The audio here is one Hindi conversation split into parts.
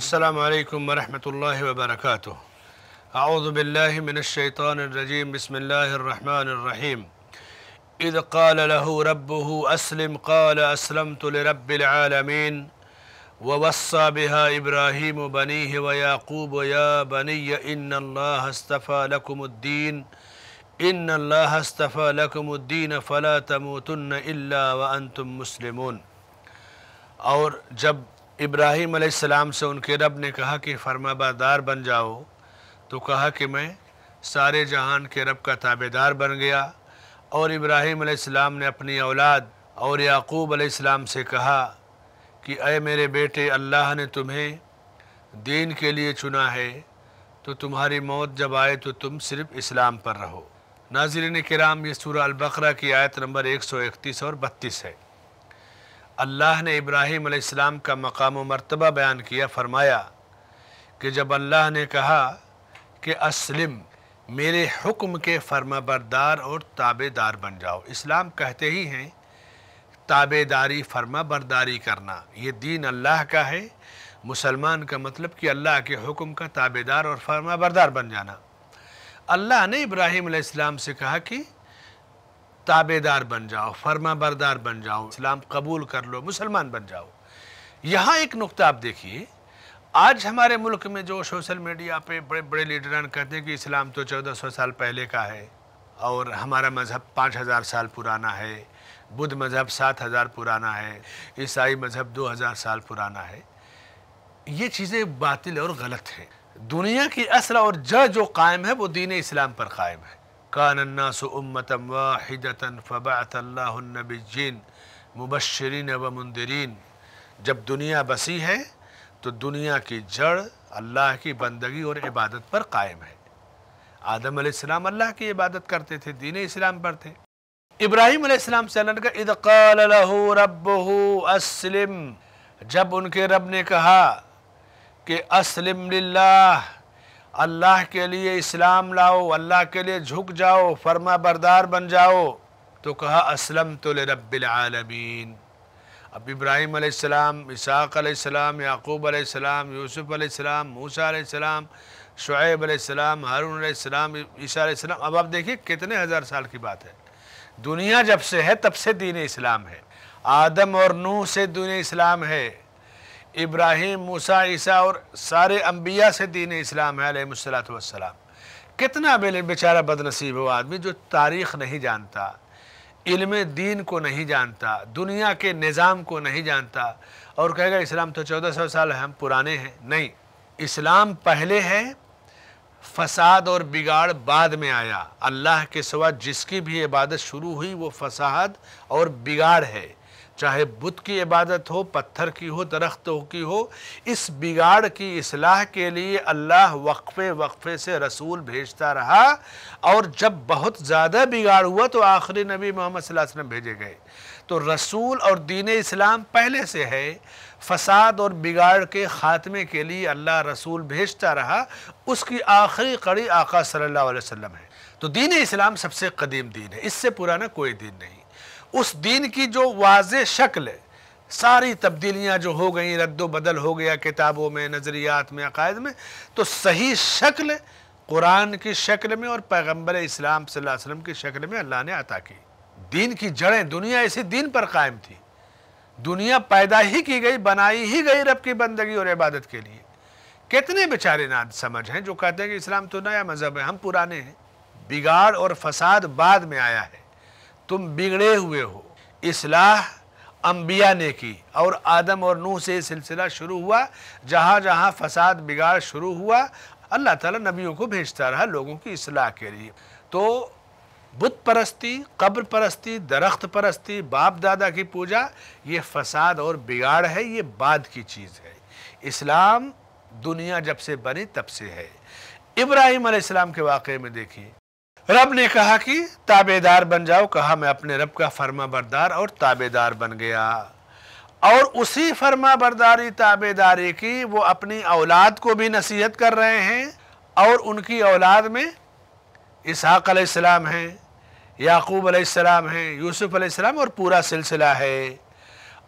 असलकम वरहमल वबरक आउज़बिल्लिमिनशैतानरजीम बसमीम इद क़ाल लहू रब्बुहु अस्लिम क़ाल अस्लमतु लिरब्बिलआलमीन ववस्सा बिहा इब्राहीम बनीह व याक़ूब या बनिय इन्नल्लाह अस्तफ़ा लकुमुद्दीन इन्नल्लाह अस्तफ़ा लकुमुद्दीन फ़ला तमूतुन्न इल्ला व अंतुम मुस्लिमून और जब इब्राहीम अलैहिस्सलाम से उनके रब ने कहा कि फरमाबरदार बन जाओ। तो कहा कि मैं सारे जहान के रब का ताबेदार बन गया और इब्राहीम अलैहिस्सलाम ने अपनी औलाद और याकूब अलैहिस्सलाम से कहा कि अय मेरे बेटे, अल्लाह ने तुम्हें दीन के लिए चुना है तो तुम्हारी मौत जब आए तो तुम सिर्फ़ इस्लाम पर रहो। नाजरीन कराम ये सूरह अल-बकरा की आयत नंबर 131 और 32 है। अल्लाह ने इब्राहीम अलैहिस्सलाम का मकाम मर्तबा बयान किया, फरमाया कि जब अल्लाह ने कहा कि असलिम, मेरे हुक्म के फर्मा बरदार और ताबेदार बन जाओ। इस्लाम कहते ही हैं, ताबेदारी फर्मा बरदारी करना। ये दीन अल्लाह का है। मुसलमान का मतलब कि अल्लाह के हुक्म का ताबेदार और फर्मा बरदार बन जाना। अल्लाह ने इब्राहीम अलैहिस्सलाम से कहा कि ताबेदार बन जाओ फर्मा बरदार बन जाओ, इस्लाम कबूल कर लो, मुसलमान बन जाओ। यहाँ एक नुक्ता आप देखिए, आज हमारे मुल्क में जो सोशल मीडिया पे बड़े बड़े लीडरान कहते हैं कि इस्लाम तो चौदह सौ साल पहले का है, और हमारा मज़हब पाँच हज़ार साल पुराना है, बुद्ध मज़हब सात हज़ार पुराना है, ईसाई मज़हब दो हज़ार साल पुराना है। ये चीज़ें बातिल और गलत हैं। दुनिया की असल और ज जो कायम है, वो दीन इस्लाम पर कायम है। कानन्नास उम्मतम वाहिदतन फ़बातल्लाबिजीन मुबशरीन व मुंदरीन जब दुनिया बसी है तो दुनिया की जड़ अल्लाह की बंदगी और इबादत पर कायम है आदम अलैहिस्सलाम अल्लाह की इबादत करते थे दीन इस्लाम पर थे इब्राहिम अलैहिस्सलाम से अल्लाह ने कहा इद क़ाल लहू रब्बुहु अस्लिम जब उनके रब ने कहा कि अस्लिम लिल्लाह अल्लाह के लिए इस्लाम लाओ, अल्लाह के लिए झुक जाओ, फर्मा बरदार बन जाओ। तो कहा, असलम तो रबालमीन अब इब्राहिम अलैहिस्सलाम, इसाक़ याकूब अलैहिस्सलाम, यूसुफ अलैहिस्सलाम, मूसा अलैहिस्सलाम, शुएब अलैहिस्सलाम, हारून अलैहिस्सलाम, ईसा अलैहिस्सलाम। अब आप देखिए, कितने हज़ार साल की बात है। दुनिया जब से है, तब से दीन इस्लाम है। आदम और नूह से दीन इस्लाम है। इब्राहिम, मूसा, ईसा और सारे अम्बिया से दीन इस्लाम है वसलाम कितना बेचारा बदनसीब हो आदमी जो तारीख़ नहीं जानता, इल्म दीन को नहीं जानता, दुनिया के निज़ाम को नहीं जानता और कहेगा, इस्लाम तो चौदह सौ साल है, हम पुराने हैं। नहीं, इस्लाम पहले है, फसाद और बिगाड़ बाद में आया। अल्लाह के सिवा जिसकी भी इबादत शुरू हुई, वो फसाद और बिगाड़ है। चाहे बुत की इबादत हो, पत्थर की हो, दरख्तों की हो, इस बिगाड़ की असलाह के लिए अल्लाह वक्फ़े वक्फ़े से रसूल भेजता रहा और जब बहुत ज़्यादा बिगाड़ हुआ तो आखिरी नबी मोहम्मद वसल्लम भेजे गए। तो रसूल और दीन इस्लाम पहले से है। फसाद और बिगाड़ के ख़ात्मे के लिए अल्लाह रसूल भेजता रहा। उसकी आखिरी कड़ी आका सल्लल्लाहु अलैहि वसल्लम है। तो दीन इस्लाम सबसे कदीम दीन है। इससे पुराना कोई दीन नहीं। उस दीन की जो वाज शक्ल है, सारी तब्दीलियाँ जो हो गई, रद्द बदल हो गया किताबों में, नज़रियात में, अकायद में तो सही शक्ल कुरान की शक्ल में और पैगंबर इस्लाम वसल्लम की शक्ल में अल्लाह ने अता की। दीन की जड़ें, दुनिया इसी दीन पर कायम थी। दुनिया पैदा ही की गई, बनाई ही गई रब की बंदगी और इबादत के लिए। कितने बेचारे ना समझ हैं जो कहते हैं कि इस्लाम तो नया मज़हब है, हम पुराने हैं। बिगाड़ और फसाद बाद में आया है। तुम बिगड़े हुए हो। इसलाह अम्बिया ने की और आदम और नूह से सिलसिला शुरू हुआ। जहाँ जहाँ फसाद बिगाड़ शुरू हुआ, अल्लाह ताला नबियों को भेजता रहा लोगों की इसलाह के लिए। तो बुत परस्ती, कब्र परस्ती, दरख्त परस्ती, बाप दादा की पूजा, ये फसाद और बिगाड़ है, ये बाद की चीज़ है। इस्लाम दुनिया जब से बनी तब से है। इब्राहिम अलैहिस्सलाम के वाक़े में देखिए रब ने कहा कि, ताबेदार बन जाओ, कहा मैं अपने रब का फर्मा बरदार और ताबेदार बन गया। और उसी फर्मा बरदारी, ताबेदारी की वो अपनी औलाद को भी नसीहत कर रहे हैं और उनकी औलाद में इसहाक अलैहिस्सलाम है, याकूब अलैहिस्सलाम है, यूसुफ अलैहिस्सलाम और पूरा सिलसिला है।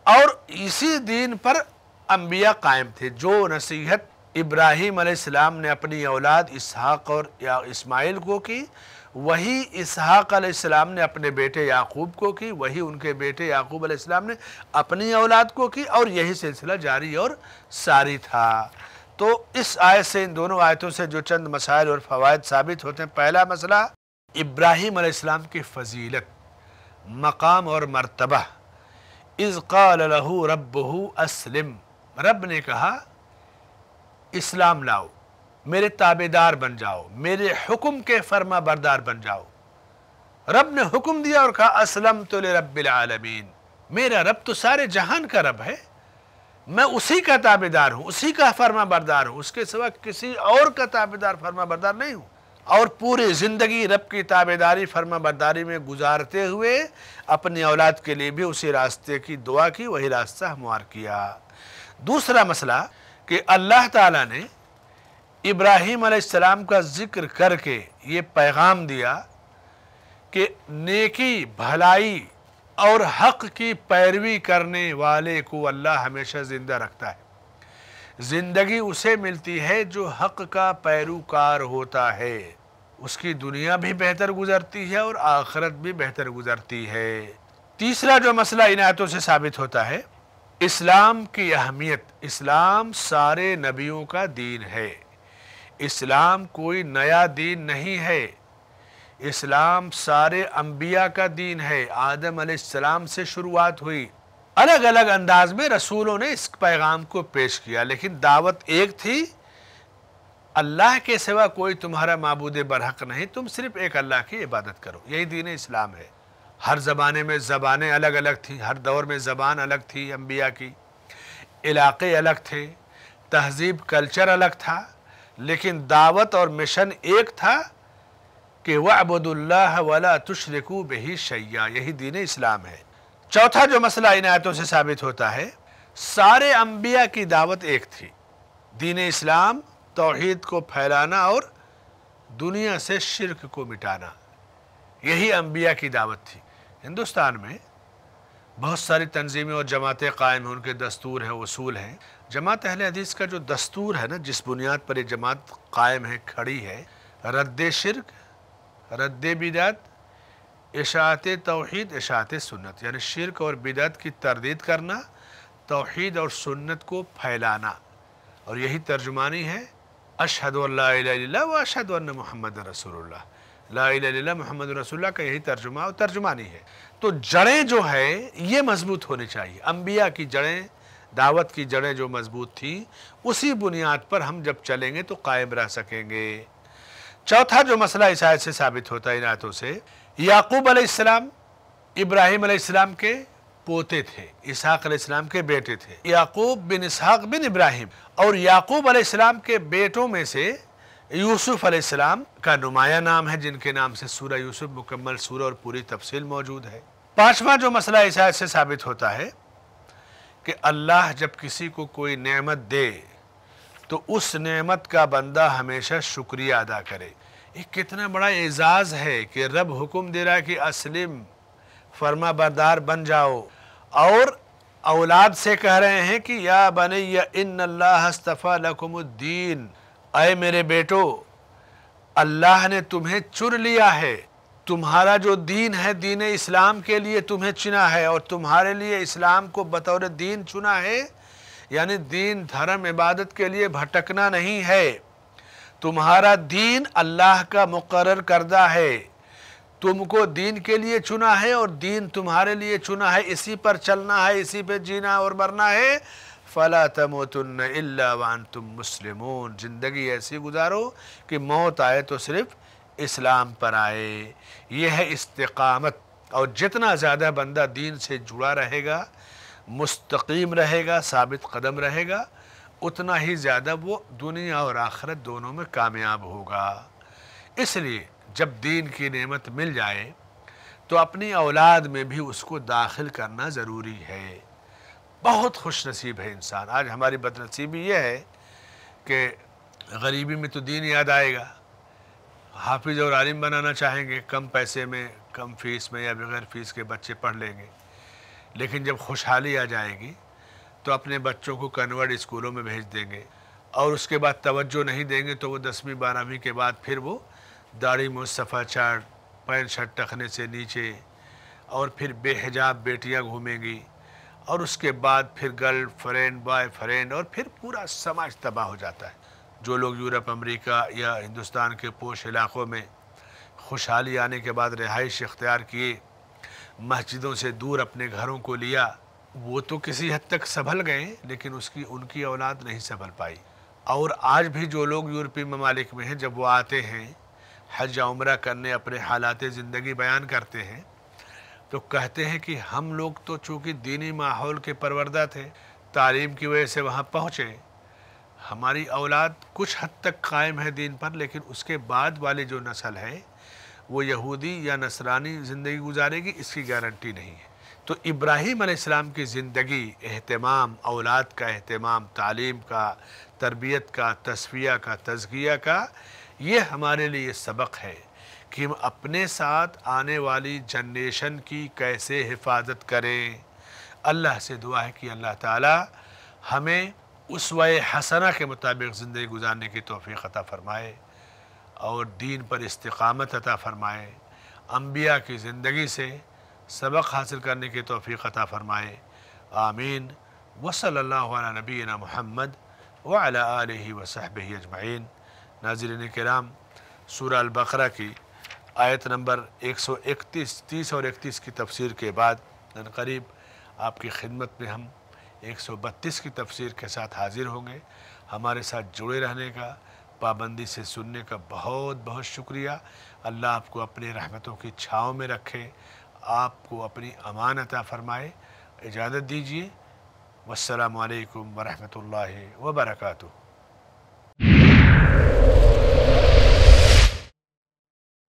और इसी दिन पर अम्बिया कायम थे, जो नसीहत इब्राहिम अलैहिस्सलाम ने अपनी औलाद इसहाक और या इस्माइल को की वही इसहाक अलैहिस्सलाम ने अपने बेटे याकूब को की, वही उनके बेटे याकूब अलैहिस्सलाम ने अपनी औलाद को की, और यही सिलसिला जारी और सारी था। तो इस आयत से, इन दोनों आयतों से जो चंद मसाइल और फ़वाद साबित होते हैं, पहला मसला, इब्राहिम अलैहिस्सलाम की फजीलत, मकाम और मरतबा। इज़ लहू रब्बहू असलिम। रब ने कहा, इस्लाम लाओ। मेरे ताबेदार बन जाओ, मेरे हुक्म के फर्मा बरदार बन जाओ। रब ने हुक्म दिया और कहा असलम तो रबालमीन मेरा रब तो सारे जहान का रब है। मैं उसी का ताबेदार हूँ, उसी का फर्मा बरदार हूँ। उसके सिवा किसी और का ताबेदार, फर्मा बरदार नहीं हूँ। और पूरी ज़िंदगी रब की ताबेदारी, फर्मा बरदारी में गुजारते हुए अपनी औलाद के लिए भी उसी रास्ते की दुआ की, वही रास्ता हमवार किया। दूसरा मसला कि अल्लाह ताला ने इब्राहिम अलैहिस्सलाम का ज़िक्र करके ये पैगाम दिया कि नेकी भलाई और हक की पैरवी करने वाले को अल्लाह हमेशा ज़िंदा रखता है। ज़िंदगी उसे मिलती है जो हक का पैरोकार होता है। उसकी दुनिया भी बेहतर गुजरती है और आखरत भी बेहतर गुजरती है। तीसरा जो मसला इन आयतों से साबित होता है, इस्लाम की अहमियत। इस्लाम सारे नबियों का दीन है। इस्लाम कोई नया दीन नहीं है। इस्लाम सारे अम्बिया का दीन है। आदम सलाम से शुरुआत हुई। अलग अलग अंदाज में रसूलों ने इस पैगाम को पेश किया, लेकिन दावत एक थी, अल्लाह के सिवा कोई तुम्हारा मबूद बरहक नहीं, तुम सिर्फ़ एक अल्लाह की इबादत करो। यही दीन इस्लाम है। हर ज़माने में ज़बानें अलग अलग थी, हर दौर में ज़बान अलग थी अम्बिया की। इलाके अलग थे, तहजीब कल्चर अलग था लेकिन दावत और मिशन एक था कि वबुल्ला वला तुशरकू बही शैया यही दीन इस्लाम है। चौथा जो मसला इन आयतों से साबित होता है, सारे अम्बिया की दावत एक थी। दीन इस्लाम तोहहीद को फैलाना और दुनिया से शिरक को मिटाना, यही अम्बिया की दावत थी। हिंदुस्तान में बहुत सारी तंजीमें और जमातें कायम हैं, उनके दस्तूर हैं, उसूल हैं। जमात अहल हदीस का जो दस्तूर है ना, जिस बुनियाद पर ये जमात कायम है, खड़ी है, रद्द शिरक, रद्द बिदात इशात तोहद, इशात सुन्नत। यानी शिरक और बिदात की तरदीद करना, तोहद और सुन्नत को फैलाना। और यही तर्जुमानी है, अशहद व मोहम्मद रसूलुल्लाह। ला मोहम्मद रसुल्ला का यही तर्जुमा और तर्जुमानी है। तो जड़ें जो है, ये मज़बूत होनी चाहिए। अम्बिया की जड़ें दावत की जड़ें जो मज़बूत थी, उसी बुनियाद पर हम जब चलेंगे तो कायम रह सकेंगे। चौथा जो मसला इस आयत से साबित होता है इन आयतों से, याकूब अलैहिस्सलाम, इब्राहिम अलैहिस्सलाम के पोते थे, इसहाक अलैहिस्सलाम के बेटे थे, याकूब बिन इसहाक बिन इब्राहिम, और याकूब अलैहिस्सलाम के बेटों में से यूसुफ अलैहिस्सलाम का नुमाया नाम है, जिनके नाम से सूरह यूसुफ मुकम्मल, सूरह और पूरी तफसील मौजूद है। पांचवा जो मसला इस आयत से साबित होता है कि अल्लाह जब किसी को कोई नेमत दे तो उस नेमत का बंदा हमेशा शुक्रिया अदा करे। ये कितना बड़ा एजाज़ है कि रब हुक्म दे रहा है कि असलिम फर्मा बरदार बन जाओ। और औलाद से कह रहे हैं कि, या बने या इन अल्लाह लकुमुद्दीन। अय मेरे बेटो, अल्लाह ने तुम्हें चुन लिया है। तुम्हारा जो दीन है, दीन इस्लाम के लिए तुम्हें चुना है और तुम्हारे लिए इस्लाम को बतौर दीन चुना है, यानी दीन धर्म इबादत के लिए भटकना नहीं है। तुम्हारा दीन अल्लाह का मुकर करदा है। तुमको दीन के लिए चुना है और दीन तुम्हारे लिए चुना है। इसी पर चलना है, इसी पे जीना और मरना है। फ़ला तमोतन वन तुम मुस्लिमून। ज़िंदगी ऐसी गुजारो कि मौत आए तो सिर्फ़ इस्लाम पर आए। यह है इस्तकामत, और जितना ज़्यादा बंदा दीन से जुड़ा रहेगा, मुस्तकीम रहेगा, साबित कदम रहेगा, उतना ही ज़्यादा वो दुनिया और आखरत दोनों में कामयाब होगा। इसलिए जब दीन की नेमत मिल जाए तो अपनी औलाद में भी उसको दाखिल करना ज़रूरी है। बहुत खुश नसीब है इंसान। आज हमारी बदनसीबी यह है कि गरीबी में तो दीन याद आएगा। हाफिज़ और आलिम बनाना चाहेंगे, कम पैसे में, कम फ़ीस में या बगैर फ़ीस के बच्चे पढ़ लेंगे। लेकिन जब खुशहाली आ जाएगी तो अपने बच्चों को कन्वर्ट स्कूलों में भेज देंगे। और उसके बाद तवज्जो नहीं देंगे तो वो दसवीं, बारहवीं के बाद फिर वो दाढ़ी मुस्तफ़ा चाट पैंट शर्ट टखने से नीचे और फिर बेहजाब बेटियाँ घूमेंगी। और उसके बाद फिर गर्ल फ्रेंड, बॉय फ्रेंड और फिर पूरा समाज तबाह हो जाता है। जो लोग यूरोप, अमेरिका या हिंदुस्तान के पोश इलाक़ों में खुशहाली आने के बाद रिहाइश इख्तियार किए, मस्जिदों से दूर अपने घरों को लिया, वो तो किसी हद तक संभल गए, लेकिन उसकी, उनकी औलाद नहीं संभल पाई। और आज भी जो लोग यूरोपीय ममालिक में हैं, जब वो आते हैं, हज उम्र करने अपने हालात ज़िंदगी बयान करते हैं तो कहते हैं कि हम लोग तो चूँकि दीनी माहौल के परवरदा थे, तालीम की वजह से वहाँ पहुँचे हमारी औलाद कुछ हद तक कायम है दीन पर, लेकिन उसके बाद वाली जो नस्ल है, वो यहूदी या नसरानी ज़िंदगी गुजारेगी, इसकी गारंटी नहीं है। तो इब्राहीम अलैहिस्सलाम की ज़िंदगी अहतमाम औलाद का अहतमाम तालीम का, तरबियत का, तस्विया का, तजकिया का, ये हमारे लिए सबक है कि हम अपने साथ आने वाली जनरेशन की कैसे हिफाजत करें। अल्लाह से दुआ है कि अल्लाह ताला हमें उस हसना के मुताबिक ज़िंदगी गुजारने की तोफ़ी अता फ़रमाए और दीन पर इस्तकामत अता फ़रमाए। अम्बिया की ज़िंदगी से सबक हासिल करने की तोफ़ी अता फ़रमाए। आमीन। वसल्ला नबीना महमद वाला वसहब अजमाइन। नाजरन कराम, सूर अलबकरा की आयत नंबर 131 30 और 31 की तफसीर के बाद करीब आपकी खिदमत में हम 132 की तफसीर के साथ हाज़िर होंगे। हमारे साथ जुड़े रहने का, पाबंदी से सुनने का बहुत बहुत शुक्रिया। अल्लाह आपको अपनी रहमतों की छाँव में रखे, आपको अपनी अमानता फ़रमाए। इजाज़त दीजिए। वालकम वरहमल वर्का